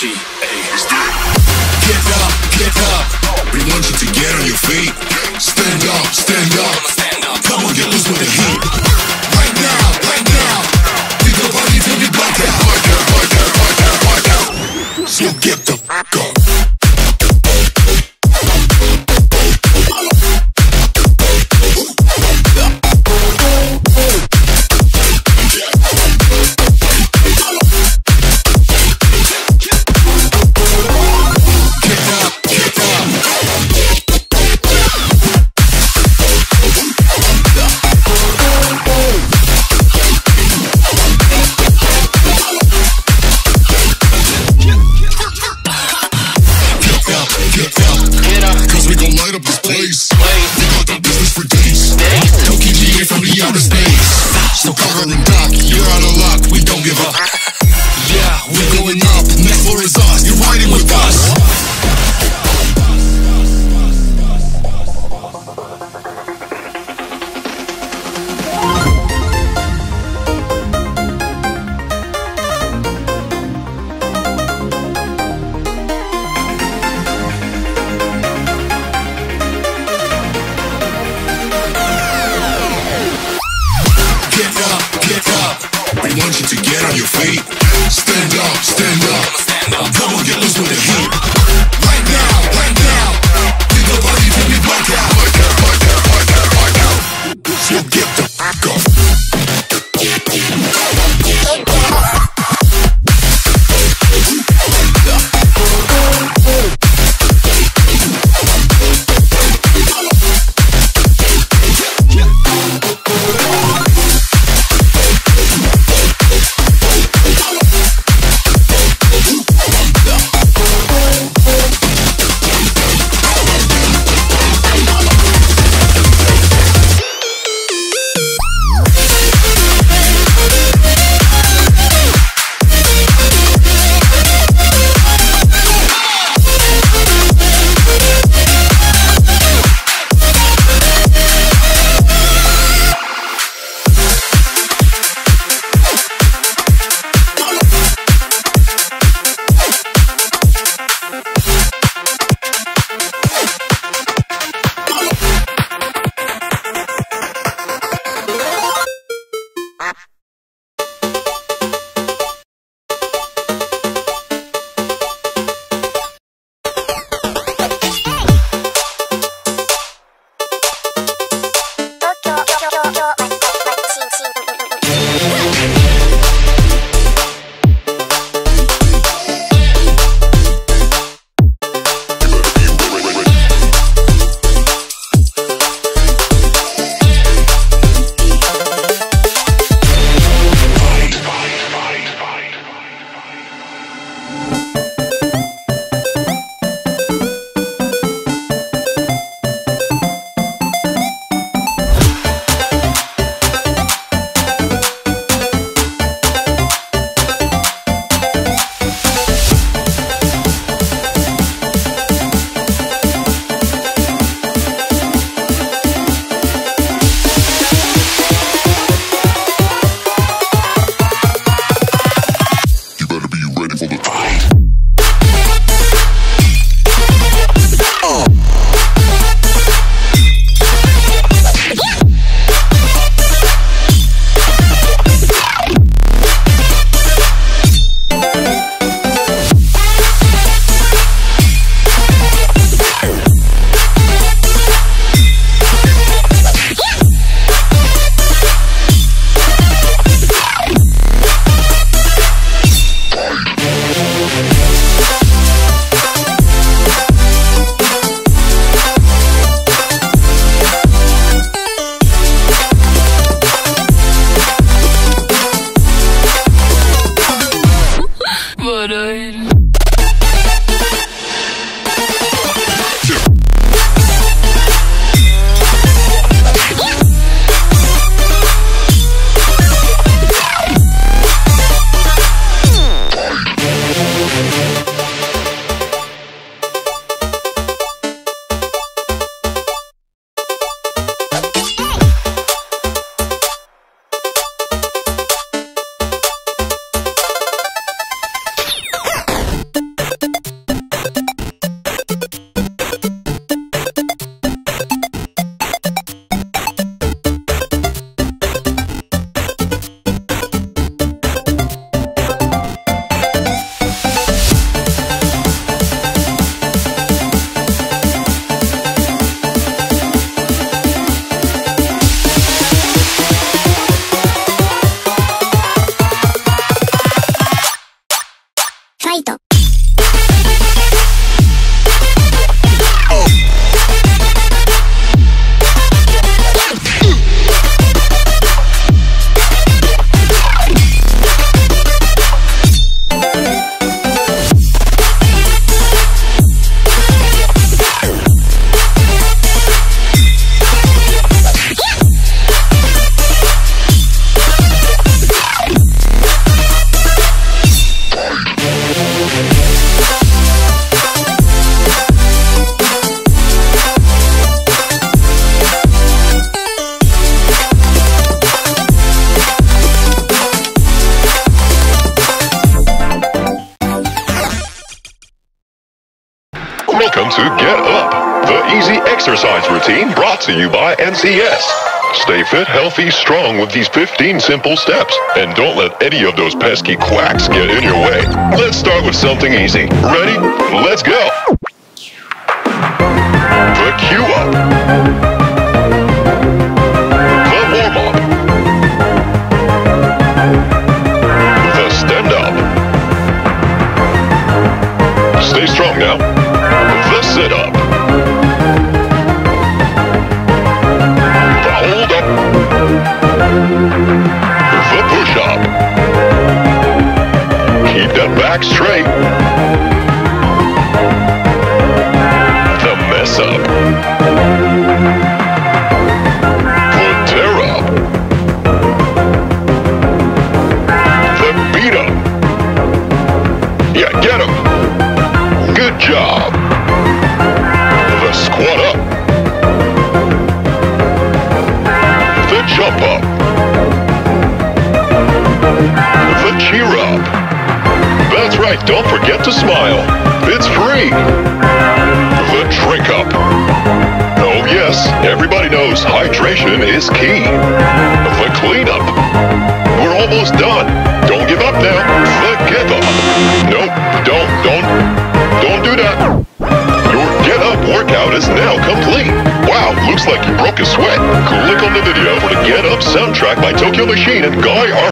Get up, get up. We want you to get on your feet. Stand up, stand up. Stand up. Come on, get loose with the heat. Right now, right now. Party. So get the fuck up. Light up this place. We got the business for days. Days. Toki GA from the outer space. So cover and dock, feet. good. Exercise routine brought to you by NCS. Stay fit, healthy, strong with these 15 simple steps. And don't let any of those pesky quacks get in your way. Let's start with something easy. Ready? Let's go! The cue up. That smile. It's free. The drink up. Oh yes, everybody knows hydration is key. The cleanup. We're almost done. Don't give up now. The give up. Nope, don't, don't, don't do that. Your Get Up workout is now complete. Wow, looks like you broke a sweat. Click on the video for the Get Up soundtrack by Tokyo Machine and Guy R.